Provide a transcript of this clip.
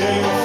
sing